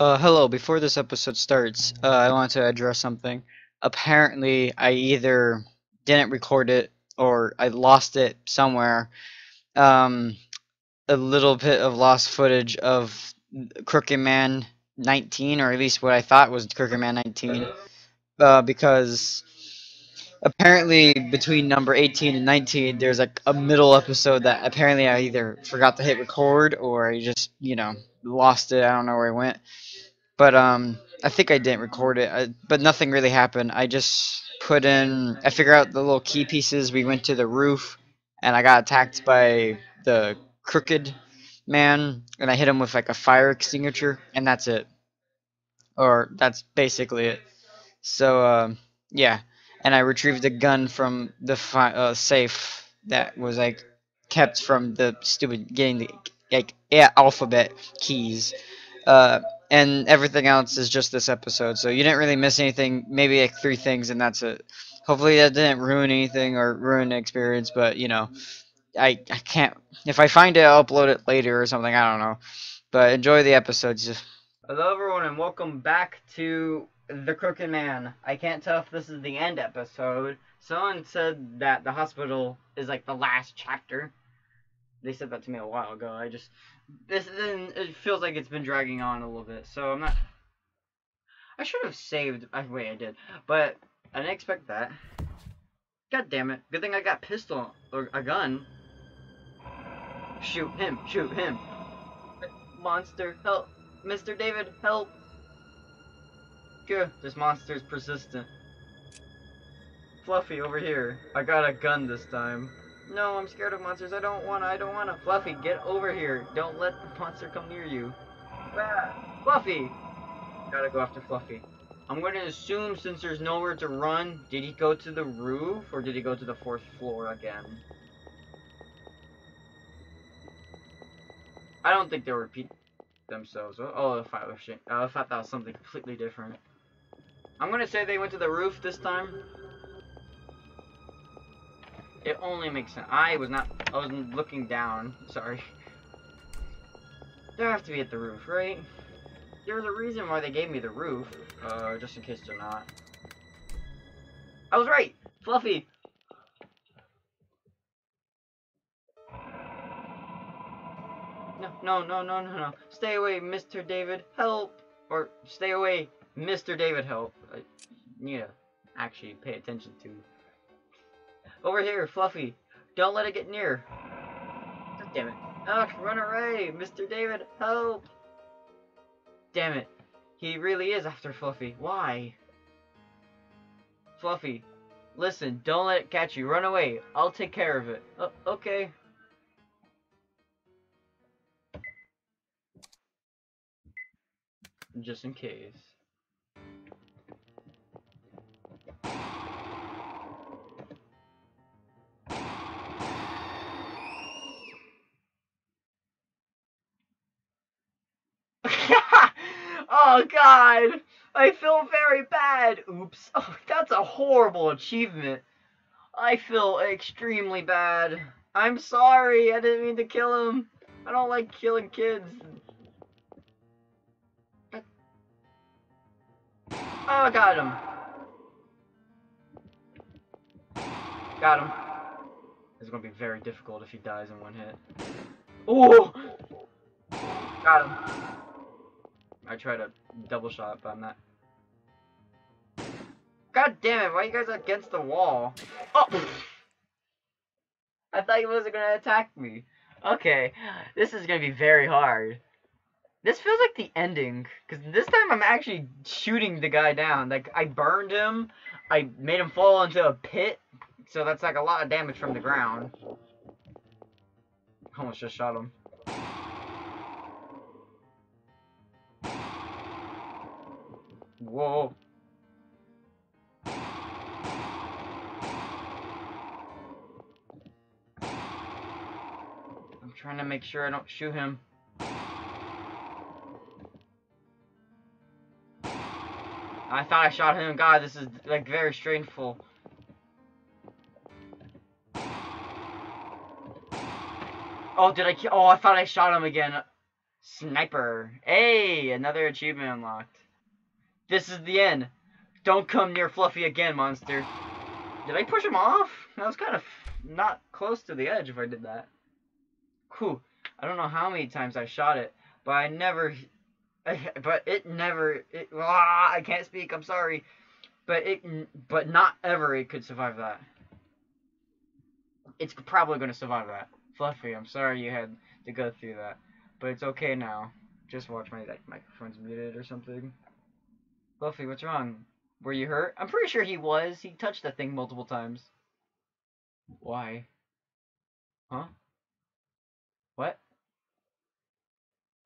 Uh, hello. Before this episode starts, uh, I want to address something. Apparently, I either didn't record it or I lost it somewhere. Um, a little bit of lost footage of Crooked Man 19, or at least what I thought was Crooked Man 19, uh, because apparently between number 18 and 19, there's like a middle episode that apparently I either forgot to hit record or I just, you know, lost it. I don't know where it went. But um, I think I didn't record it. I, but nothing really happened. I just put in. I figured out the little key pieces. We went to the roof, and I got attacked by the crooked man, and I hit him with like a fire extinguisher, and that's it. Or that's basically it. So um, yeah, and I retrieved a gun from the uh, safe that was like kept from the stupid getting the like yeah, alphabet keys. Uh, and everything else is just this episode. So you didn't really miss anything. Maybe like three things, and that's it. Hopefully that didn't ruin anything or ruin the experience. But you know, I I can't. If I find it, I'll upload it later or something. I don't know. But enjoy the episodes. Hello everyone, and welcome back to the Crooked Man. I can't tell if this is the end episode. Someone said that the hospital is like the last chapter. They said that to me a while ago. I just this then it feels like it's been dragging on a little bit. So I'm not. I should have saved. I wait, I did, but I didn't expect that. God damn it! Good thing I got pistol or a gun. Shoot him! Shoot him! Monster, help! Mr. David, help! Good. This monster is persistent. Fluffy, over here. I got a gun this time. No, I'm scared of monsters. I don't wanna. I don't wanna. Fluffy, get over here. Don't let the monster come near you. Ah, Fluffy! Gotta go after Fluffy. I'm going to assume since there's nowhere to run, did he go to the roof or did he go to the fourth floor again? I don't think they'll repeat themselves. Oh, if I, I thought that was something completely different. I'm gonna say they went to the roof this time. It only makes sense. I was not. I was looking down. Sorry. They have to be at the roof, right? There's a reason why they gave me the roof. Uh, just in case they're not. I was right! Fluffy! No, no, no, no, no, no. Stay away, Mr. David. Help! Or, stay away, Mr. David. Help. I need to actually pay attention to over here, Fluffy. Don't let it get near. God damn it. Oh, run away! Mr. David, help! Damn it. He really is after Fluffy. Why? Fluffy, listen, don't let it catch you. Run away. I'll take care of it. Oh, okay. Just in case. Oh god! I feel very bad! Oops. Oh, that's a horrible achievement. I feel extremely bad. I'm sorry, I didn't mean to kill him. I don't like killing kids. Oh, I got him. Got him. It's gonna be very difficult if he dies in one hit. Oh! Got him. I try to double shot, but I'm not. God damn it, why are you guys against the wall? Oh! I thought he wasn't gonna attack me. Okay, this is gonna be very hard. This feels like the ending, because this time I'm actually shooting the guy down. Like, I burned him, I made him fall into a pit, so that's like a lot of damage from the ground. Almost just shot him. Whoa. I'm trying to make sure I don't shoot him. I thought I shot him. God, this is like very strangeful. Oh, did I? Oh, I thought I shot him again. Sniper. Hey, another achievement unlocked. This is the end. Don't come near Fluffy again, monster. Did I push him off? That was kind of not close to the edge if I did that. Whew. I don't know how many times I shot it, but I never... But it never... It, ah, I can't speak, I'm sorry. But it... But not ever it could survive that. It's probably going to survive that. Fluffy, I'm sorry you had to go through that. But it's okay now. Just watch my like, microphone's muted or something. Fluffy, what's wrong? Were you hurt? I'm pretty sure he was. He touched that thing multiple times. Why? Huh? What?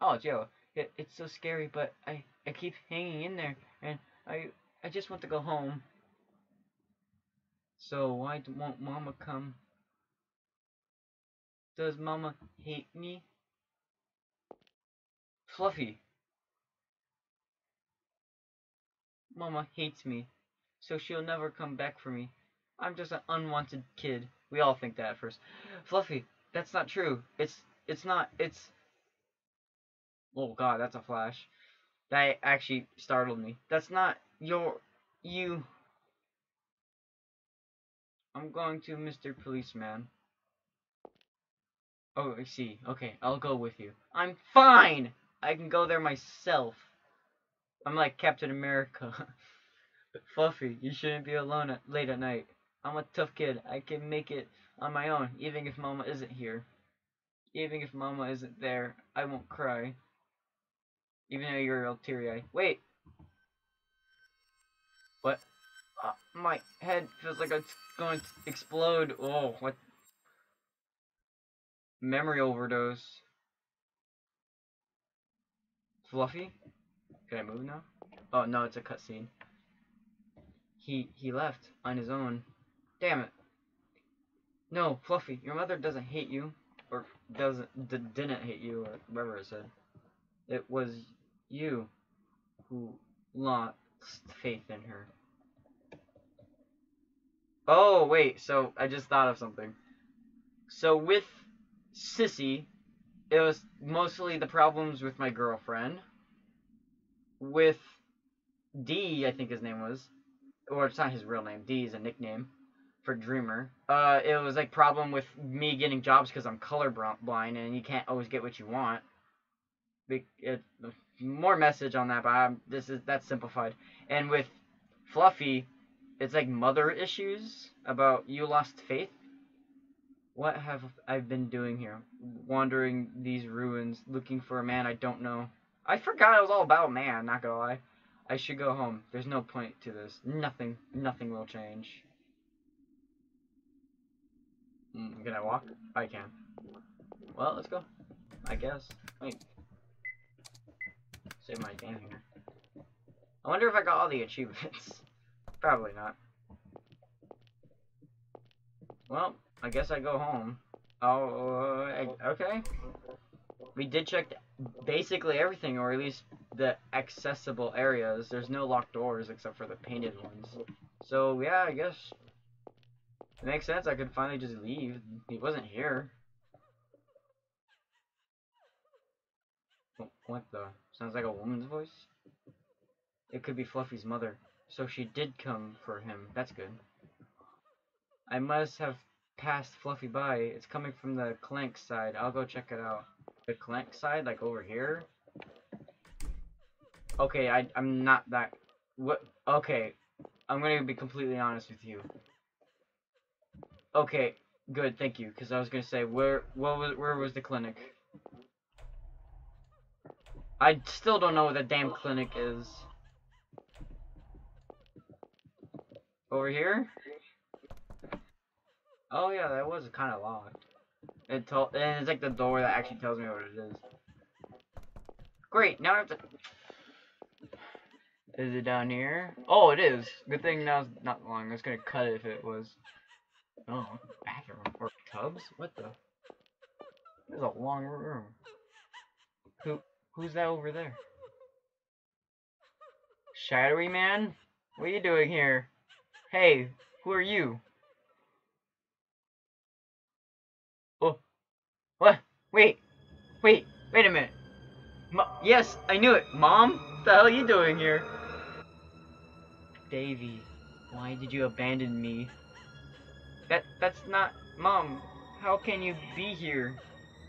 Oh, yellow. It, it's so scary, but I, I keep hanging in there, and I, I just want to go home. So why won't Mama come? Does Mama hate me? Fluffy. Mama hates me, so she'll never come back for me. I'm just an unwanted kid. We all think that at first. Fluffy, that's not true. It's it's not it's Oh god, that's a flash. That actually startled me. That's not your you I'm going to Mr. Policeman. Oh, I see. Okay, I'll go with you. I'm fine! I can go there myself. I'm like Captain America. Fluffy, you shouldn't be alone at, late at night. I'm a tough kid. I can make it on my own, even if Mama isn't here. Even if Mama isn't there, I won't cry. Even though you're all teary-eyed. Wait! What? Uh, my head feels like it's going to explode. Oh, what? Memory overdose. Fluffy? Can I move now? Oh, no, it's a cutscene. He, he left on his own. Damn it. No, Fluffy, your mother doesn't hate you. Or doesn't, didn't hate you, or whatever it said. It was you who lost faith in her. Oh, wait, so I just thought of something. So with Sissy, it was mostly the problems with my girlfriend. With D, I think his name was, or it's not his real name. D is a nickname for Dreamer. Uh, it was like problem with me getting jobs because I'm colorblind and you can't always get what you want. It, more message on that, but I'm, this is that's simplified. And with Fluffy, it's like mother issues about you lost faith what have I been doing here? Wandering these ruins, looking for a man I don't know. I forgot it was all about man, not gonna lie. I should go home. There's no point to this. Nothing, nothing will change. Mm, can I walk? I can. Well, let's go. I guess. Wait. Save my game here. I wonder if I got all the achievements. Probably not. Well, I guess I go home. Oh, uh, okay. We did check basically everything, or at least the accessible areas. There's no locked doors except for the painted ones. So, yeah, I guess it makes sense. I could finally just leave. He wasn't here. What the? Sounds like a woman's voice? It could be Fluffy's mother. So she did come for him. That's good. I must have passed Fluffy by. It's coming from the Clank side. I'll go check it out. The Clank side, like over here? Okay, I, I'm not that... What? Okay, I'm gonna be completely honest with you. Okay, good, thank you. Because I was gonna say, where, what was, where was the clinic? I still don't know what the damn clinic is. Over here? Oh yeah, that was kind of locked. It told, it's like the door that actually tells me what it is. Great, now I have to. Is it down here? Oh, it is. Good thing now it's not long. I was gonna cut it if it was. Oh, bathroom or tubs? What the? This is a long room. Who? Who's that over there? Shadowy man? What are you doing here? Hey, who are you? What? Wait. Wait. Wait a minute. Mo yes, I knew it. Mom? What the hell are you doing here? Davy, why did you abandon me? That that's not Mom. How can you be here?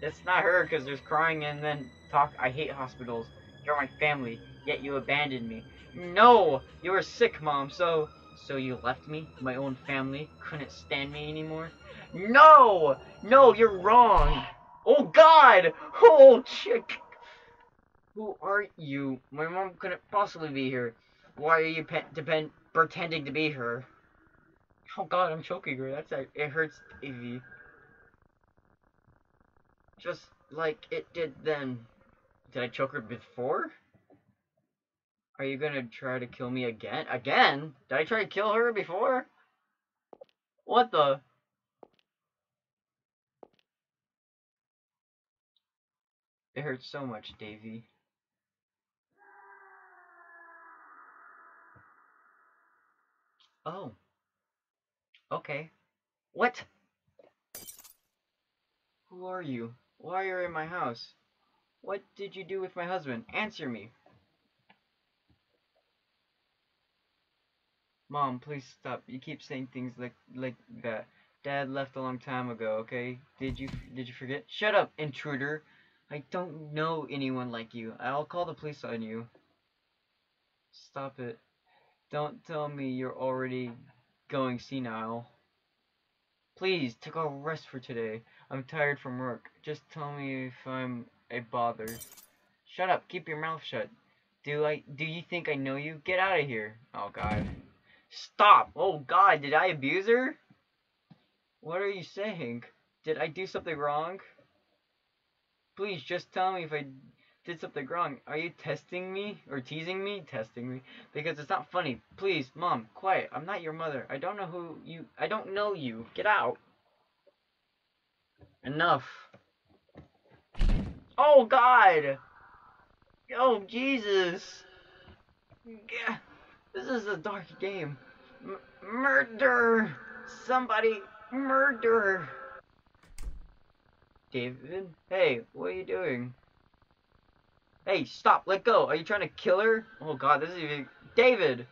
It's not her because there's crying and then talk. I hate hospitals. You're my family, yet you abandoned me. No, you were sick, Mom. So so you left me? My own family couldn't stand me anymore? No! No, you're wrong! Oh god! Oh chick! Who are you? My mom couldn't possibly be here. Why are you pretending to be her? Oh god, I'm choking her. That's a, it hurts, Davy. Just like it did then. Did I choke her before? Are you gonna try to kill me again? Again? Did I try to kill her before? What the? It hurts so much, Davy. Oh. Okay. What? Who are you? Why are you in my house? What did you do with my husband? Answer me. Mom, please stop. You keep saying things like like that. Dad left a long time ago, okay? Did you did you forget? Shut up, intruder. I don't know anyone like you. I'll call the police on you. Stop it. Don't tell me you're already going senile. Please, take a rest for today. I'm tired from work. Just tell me if I'm a bother. Shut up. Keep your mouth shut. Do I do you think I know you? Get out of here. Oh god. Stop! Oh god, did I abuse her? What are you saying? Did I do something wrong? Please, just tell me if I did something wrong. Are you testing me? Or teasing me? Testing me. Because it's not funny. Please, mom, quiet. I'm not your mother. I don't know who you... I don't know you. Get out. Enough. Oh, God! Oh, Jesus! Yeah. This is a dark game. M murder! Somebody murder! David? Hey, what are you doing? Hey, stop, let go. Are you trying to kill her? Oh god, this is even... David!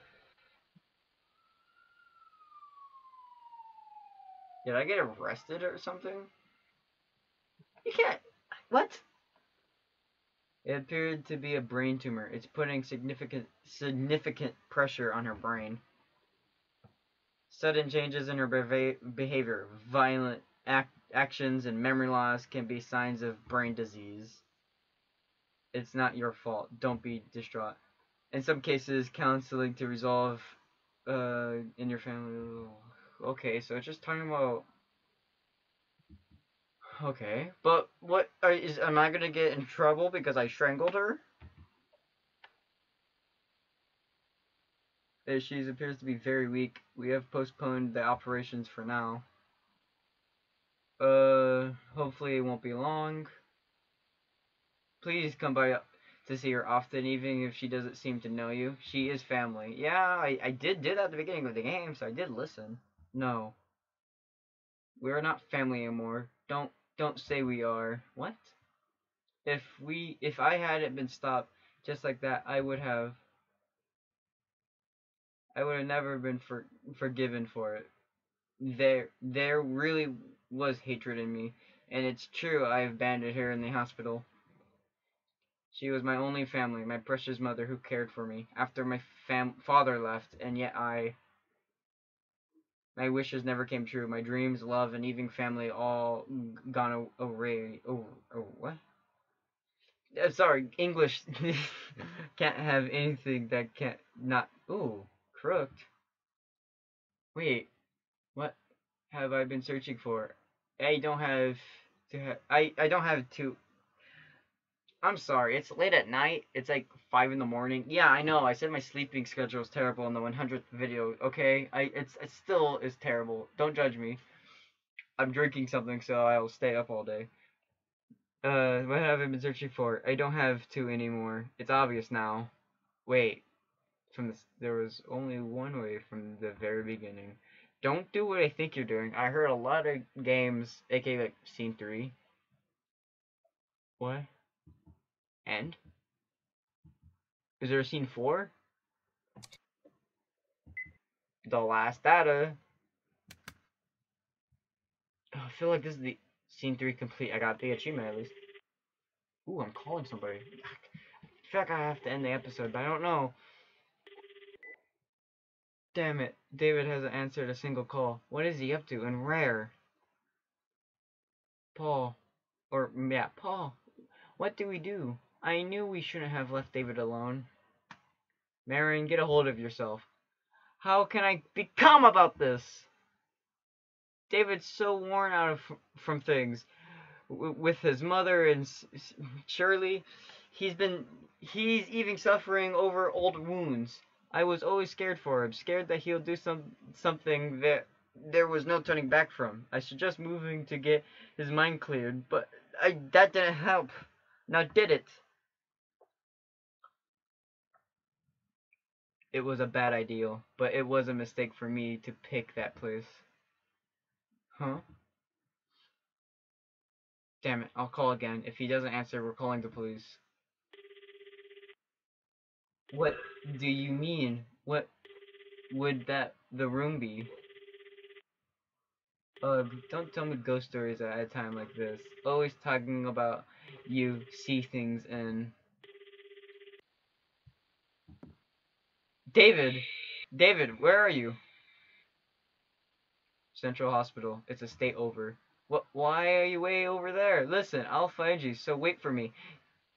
Did I get arrested or something? You can't... What? It appeared to be a brain tumor. It's putting significant significant pressure on her brain. Sudden changes in her behavior, violent ac actions, and memory loss can be signs of brain disease. It's not your fault. Don't be distraught. In some cases, counseling to resolve uh, in your family. Okay, so it's just talking about Okay, but what is? Am I gonna get in trouble because I strangled her? She appears to be very weak. We have postponed the operations for now. Uh, hopefully it won't be long. Please come by to see her often, even if she doesn't seem to know you. She is family. Yeah, I, I did do that at the beginning of the game, so I did listen. No. We are not family anymore. Don't don't say we are. What? If we, if I hadn't been stopped just like that, I would have, I would have never been for, forgiven for it. There, there really was hatred in me, and it's true. I abandoned her in the hospital. She was my only family, my precious mother who cared for me after my father left, and yet I my wishes never came true. My dreams, love, and even family all gone away. Oh, oh, what? Uh, sorry, English can't have anything that can't not. Ooh, crooked. Wait, what have I been searching for? I don't have to. have. I I don't have to. I'm sorry, it's late at night. It's like 5 in the morning. Yeah, I know. I said my sleeping schedule is terrible in the 100th video. Okay, I it's it still is terrible. Don't judge me. I'm drinking something, so I'll stay up all day. Uh, what have I been searching for? I don't have to anymore. It's obvious now. Wait. From this, there was only one way from the very beginning. Don't do what I think you're doing. I heard a lot of games, aka like scene 3. What? And Is there a scene four? The last data. Oh, I feel like this is the scene three complete. I got the achievement at least. Ooh, I'm calling somebody. I feel like I have to end the episode, but I don't know. Damn it. David hasn't answered a single call. What is he up to? And rare. Paul. Or, yeah, Paul. What do we do? I knew we shouldn't have left David alone. Marion, get a hold of yourself. How can I be calm about this? David's so worn out of, from things. W with his mother and Shirley, he's been, he's even suffering over old wounds. I was always scared for him, scared that he'll do some something that there was no turning back from. I suggest moving to get his mind cleared, but I that didn't help. Now did it? It was a bad idea, but it was a mistake for me to pick that place. Huh? Damn it, I'll call again. If he doesn't answer, we're calling the police. What do you mean? What would that the room be? Uh, don't tell me ghost stories at a time like this. Always talking about you see things and David, David, where are you? Central Hospital. It's a state over. What? Why are you way over there? Listen, I'll find you. So wait for me.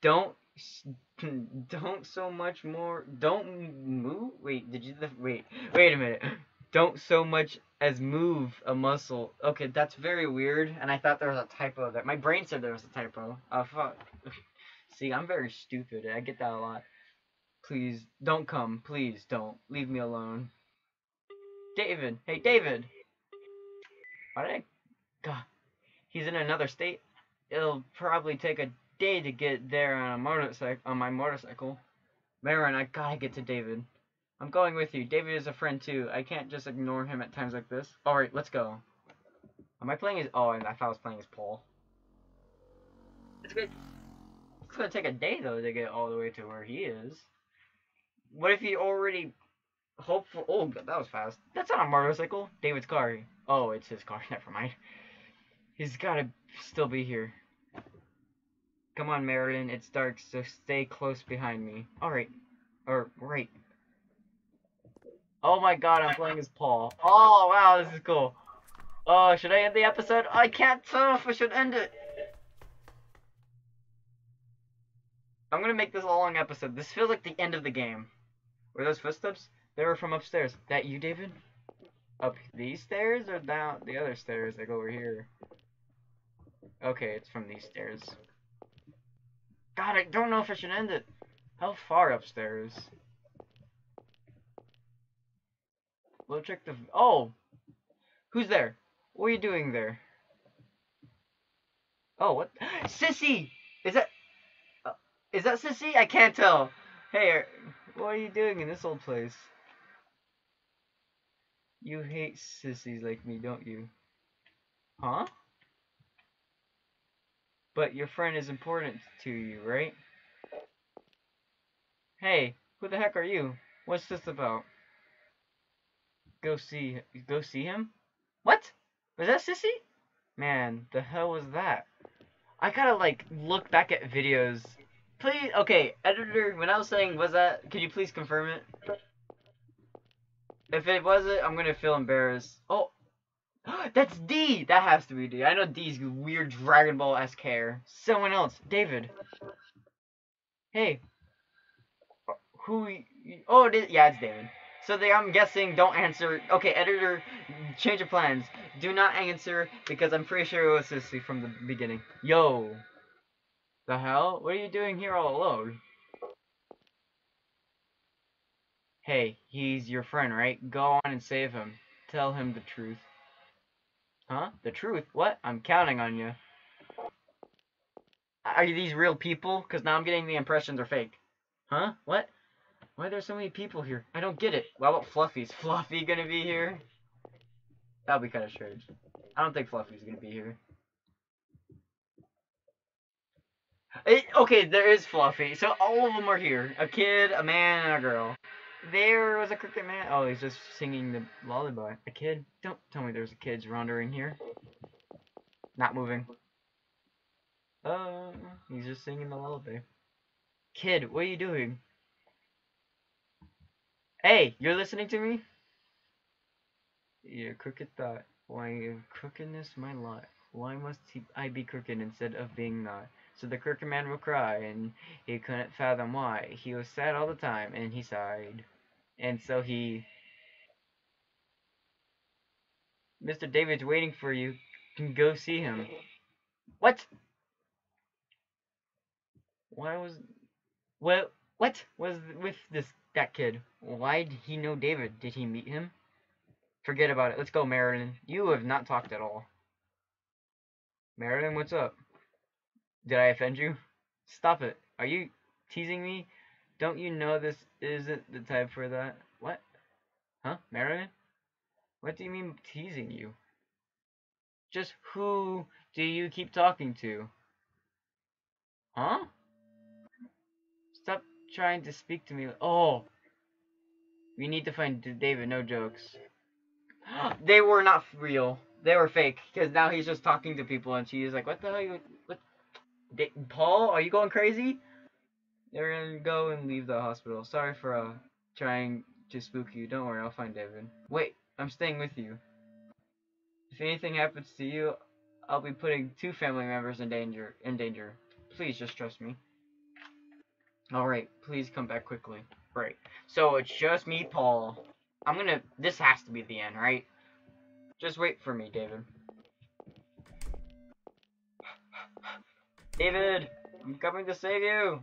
Don't don't so much more don't move wait did you wait wait a minute. Don't so much as move a muscle. Okay that's very weird and i thought there was a typo there. My brain said there was a typo. Oh fuck. See i'm very stupid i get that a lot. Please don't come please don't leave me alone. David hey david. Why did i god he's in another state. It'll probably take a day to get there on a motorcycle on my motorcycle. Marin, I gotta get to David. I'm going with you. David is a friend too. I can't just ignore him at times like this. Alright, let's go. Am I playing as oh and I thought I was playing as Paul. It's good. It's gonna take a day though to get all the way to where he is. What if he already hopeful oh that was fast. That's not a motorcycle. David's car. Oh, it's his car, never mind. He's gotta still be here. Come on, Meriden, it's dark, so stay close behind me. Alright. Or, right. Oh my god, I'm playing as Paul. Oh, wow, this is cool. Oh, should I end the episode? I can't tell if I should end it. I'm gonna make this a long episode. This feels like the end of the game. Were those footsteps? They were from upstairs. That you, David? Up these stairs or down the other stairs go over here? Okay, it's from these stairs. God, I don't know if I should end it. How far upstairs? We'll check the... Oh! Who's there? What are you doing there? Oh, what? Sissy! Is that... Uh, is that Sissy? I can't tell. Hey, what are you doing in this old place? You hate sissies like me, don't you? Huh? But your friend is important to you, right? Hey, who the heck are you? What's this about? Go see, go see him? What? Was that Sissy? Man, the hell was that? I gotta like look back at videos. Please, okay, editor. When I was saying, was that? Could you please confirm it? If it wasn't, I'm gonna feel embarrassed. Oh, That's D! That has to be D. I know D's weird Dragon Ball esque hair. Someone else. David. Hey. Who? Oh, it is, yeah, it's David. So they, I'm guessing, don't answer. Okay, editor, change of plans. Do not answer because I'm pretty sure it was Sissy from the beginning. Yo. The hell? What are you doing here all alone? Hey, he's your friend, right? Go on and save him. Tell him the truth. Huh? The truth? What? I'm counting on you. Are these real people? Because now I'm getting the impressions are fake. Huh? What? Why are there so many people here? I don't get it. Why about Fluffy's Fluffy gonna be here? That'll be kind of strange. I don't think Fluffy's gonna be here. It, okay, there is Fluffy. So all of them are here. A kid, a man, and a girl. There was a cricket man. Oh, he's just singing the lullaby. A kid? Don't tell me there's a kid's wandering here. Not moving. Uh, he's just singing the lullaby. Kid, what are you doing? Hey, you're listening to me? Yeah, crooked thought. Why crookedness my lot? Why must he, I be crooked instead of being not? So the crooked man will cry, and he couldn't fathom why. He was sad all the time, and he sighed. And so he... Mr. David's waiting for you. Can go see him. What? Why was... What? What was with this that kid? Why did he know David? Did he meet him? Forget about it. Let's go, Marilyn. You have not talked at all. Marilyn, what's up? Did I offend you? Stop it. Are you teasing me? Don't you know this isn't the type for that? What? Huh? Marilyn? What do you mean teasing you? Just who do you keep talking to? Huh? Stop trying to speak to me. Oh! We need to find David, no jokes. they were not real. They were fake. Because now he's just talking to people and she's like, what the hell you... What? Paul, are you going crazy? They're gonna go and leave the hospital. Sorry for uh, trying to spook you. Don't worry, I'll find David. Wait, I'm staying with you. If anything happens to you, I'll be putting two family members in danger. In danger. Please just trust me. Alright, please come back quickly. Right. So it's just me, Paul. I'm gonna... This has to be the end, right? Just wait for me, David. David! I'm coming to save you!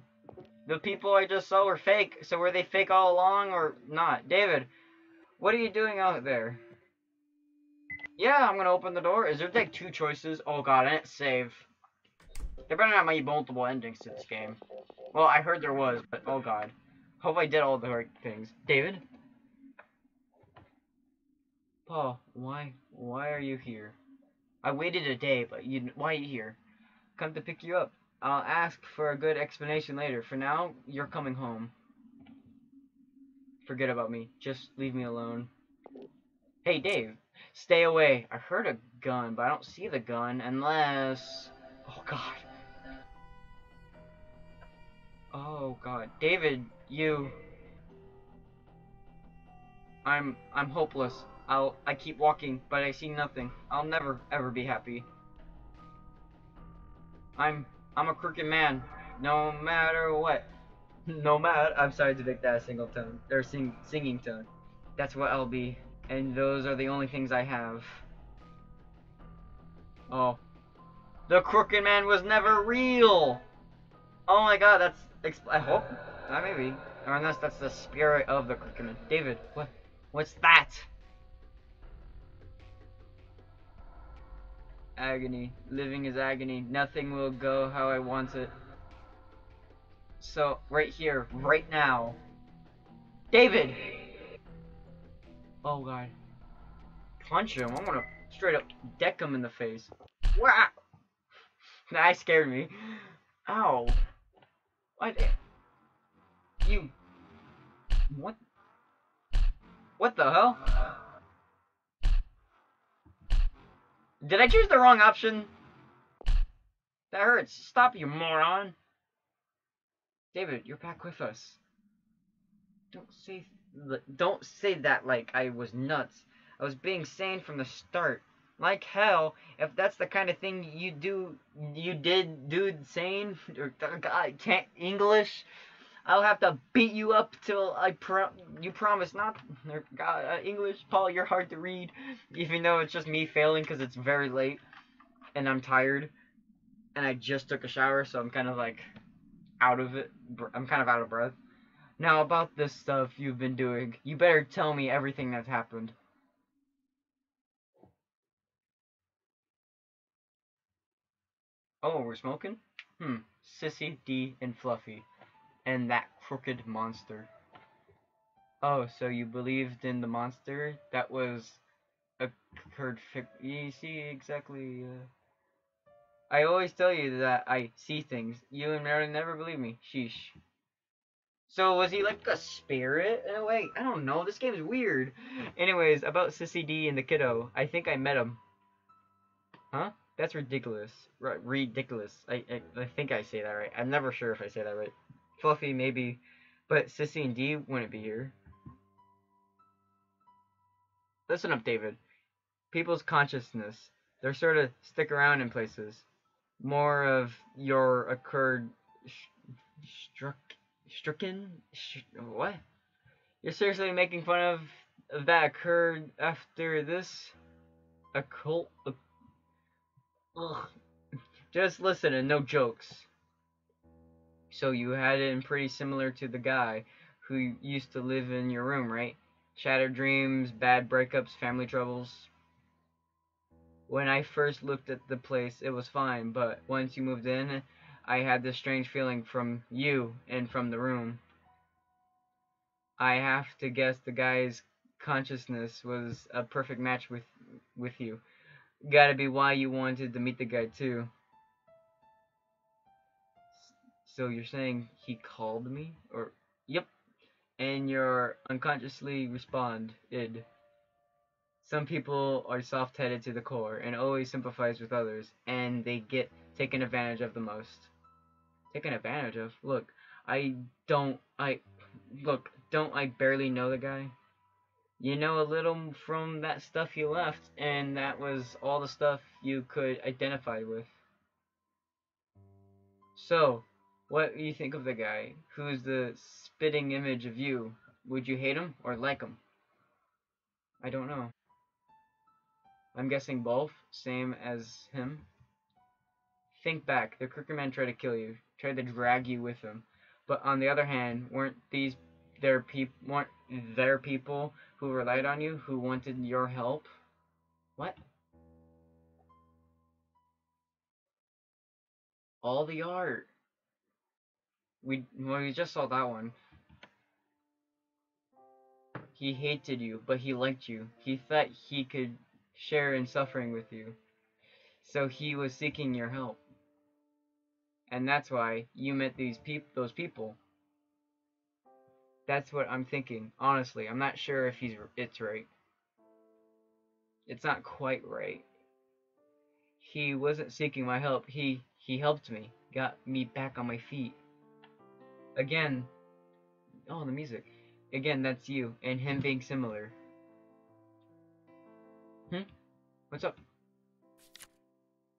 The people I just saw were fake, so were they fake all along or not? David, what are you doing out there? Yeah, I'm gonna open the door. Is there like two choices? Oh god, I didn't save. There better not be multiple endings to this game. Well, I heard there was, but oh god. Hope I did all the right things. David? Paul, why, why are you here? I waited a day, but you, why are you here? Come to pick you up. I'll ask for a good explanation later. For now, you're coming home. Forget about me. Just leave me alone. Hey, Dave. Stay away. I heard a gun, but I don't see the gun unless... Oh, God. Oh, God. David, you... I'm... I'm hopeless. I'll... I keep walking, but I see nothing. I'll never, ever be happy. I'm... I'm a crooked man. No matter what. No matter. I'm sorry to make that a single tone. Or sing, singing tone. That's what I'll be. And those are the only things I have. Oh. The crooked man was never real! Oh my god, that's... I hope... Uh, maybe. Or unless that's the spirit of the crooked man. David, what? What's that? Agony. Living is agony. Nothing will go how I want it. So, right here, right now. David! Oh god. Punch him. I'm gonna straight up deck him in the face. Wow! That scared me. Ow. What? You. What? What the hell? Did I choose the wrong option? That hurts. Stop, you moron. David, you're back with us. Don't say don't say that like I was nuts. I was being sane from the start. Like hell, if that's the kind of thing you do, you did do sane, or God, can't English, I'll have to beat you up till I pro you promise not. God, uh, English, Paul, you're hard to read, even though it's just me failing because it's very late and I'm tired, and I just took a shower, so I'm kind of like out of it. I'm kind of out of breath. Now about this stuff you've been doing, you better tell me everything that's happened. Oh, we're smoking? Hmm. Sissy, D, and Fluffy and that crooked monster. Oh, so you believed in the monster that was occurred? You see exactly. Uh, I always tell you that I see things. You and Mary never believe me. Sheesh. So was he like a spirit in a way? I don't know. This game is weird. Anyways, about Sissy D and the kiddo. I think I met him. Huh? That's ridiculous. R ridiculous. I, I I think I say that right. I'm never sure if I say that right. Fluffy maybe, but Sissy and D wouldn't be here. Listen up, David. People's consciousness. They're sort of stick around in places. More of your occurred struck stricken what? You're seriously making fun of, of that occurred after this occult uh, Ugh. Just listen and no jokes. So you had it pretty similar to the guy who used to live in your room, right? Shattered dreams, bad breakups, family troubles. When I first looked at the place, it was fine, but once you moved in, I had this strange feeling from you and from the room. I have to guess the guy's consciousness was a perfect match with with you. Gotta be why you wanted to meet the guy too. So you're saying he called me? Or, yep. And you're unconsciously responded. Some people are soft-headed to the core and always sympathize with others, and they get taken advantage of the most. Taken advantage of? Look, I don't, I, look, don't I barely know the guy? You know a little from that stuff you left, and that was all the stuff you could identify with. So, what do you think of the guy who's the spitting image of you? Would you hate him or like him? I don't know. I'm guessing both, same as him. Think back, the Crooked Man tried to kill you, tried to drag you with him. But on the other hand, weren't these their people weren't their people who relied on you, who wanted your help? What? All the art. We well, we just saw that one. He hated you, but he liked you. He thought he could share in suffering with you. So he was seeking your help. And that's why you met these peop those people. That's what I'm thinking. Honestly, I'm not sure if he's it's right. It's not quite right. He wasn't seeking my help. He he helped me, got me back on my feet. Again, oh the music. Again, that's you and him being similar. Hmm? What's up?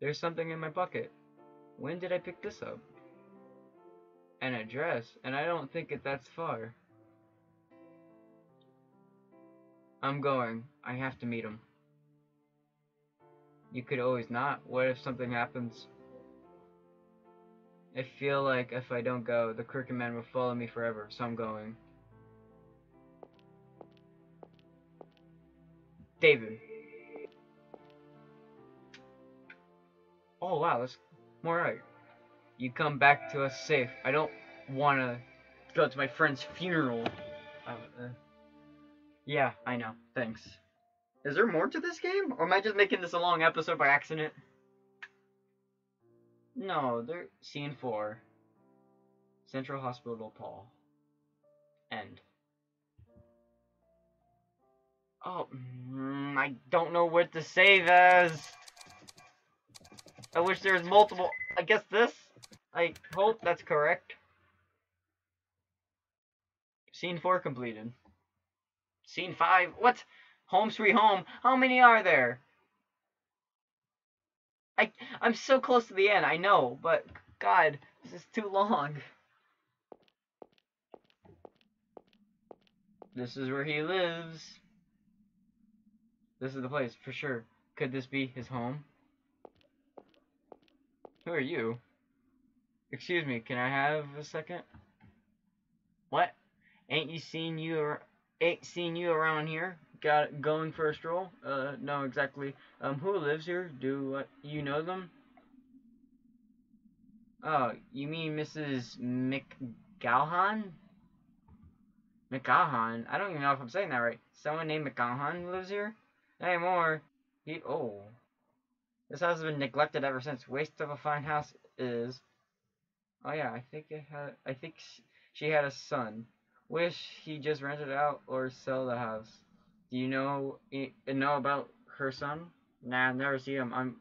There's something in my bucket. When did I pick this up? An address, and I don't think it that's far. I'm going. I have to meet him. You could always not. What if something happens? I feel like if I don't go, the Crooked Man will follow me forever, so I'm going. David. Oh wow, that's more right. You come back to us safe. I don't want to go to my friend's funeral. Uh, uh. Yeah, I know. Thanks. Is there more to this game? Or am I just making this a long episode by accident? No, they're scene four. Central Hospital Paul. End. Oh, mm, I don't know what to save as. I wish there was multiple. I guess this? I hope that's correct. Scene 4 completed. Scene 5? What? Home Sweet Home? How many are there? I, I'm so close to the end, I know, but God, this is too long. This is where he lives. This is the place, for sure. Could this be his home? Who are you? Excuse me, can I have a second? What? Ain't you seen you ain't seen you around here? Got going for a stroll? Uh, no, exactly. Um, who lives here? Do uh, you know them? Oh, you mean Mrs. McGalhan? McGalhan? I don't even know if I'm saying that right. Someone named McGalhan lives here? Hey, more. He, oh. This house has been neglected ever since. Waste of a fine house is. Oh yeah, I think it had. I think she had a son. Wish he just rented out or sell the house. Do you know know about her son? Nah, never seen him. I'm.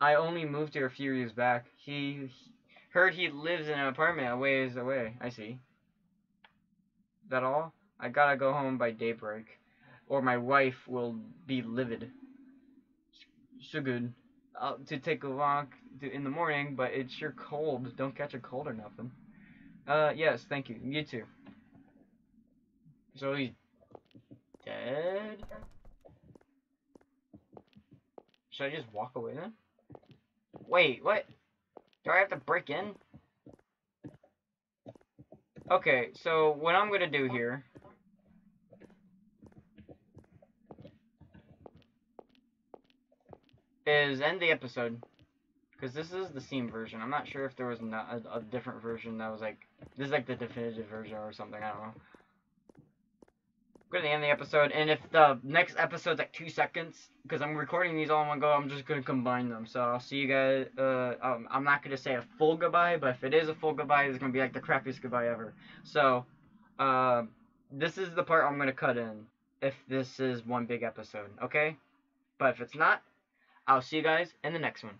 I only moved here a few years back. He, he heard he lives in an apartment a ways away. I see. That all? I gotta go home by daybreak, or my wife will be livid. So good. Uh, to take a walk to, in the morning, but it's sure cold. Don't catch a cold or nothing. Uh, yes, thank you. You too. So he's dead? Should I just walk away then? Wait, what? Do I have to break in? Okay, so what I'm gonna do here is end the episode because this is the Steam version. I'm not sure if there was not a, a different version that was like this is like the definitive version or something. I don't know. I'm gonna end the episode, and if the next episode's like two seconds, because I'm recording these all in one go, I'm just gonna combine them. So I'll see you guys. Uh, um, I'm not gonna say a full goodbye, but if it is a full goodbye, it's gonna be like the crappiest goodbye ever. So, uh, this is the part I'm gonna cut in if this is one big episode, okay? But if it's not, I'll see you guys in the next one.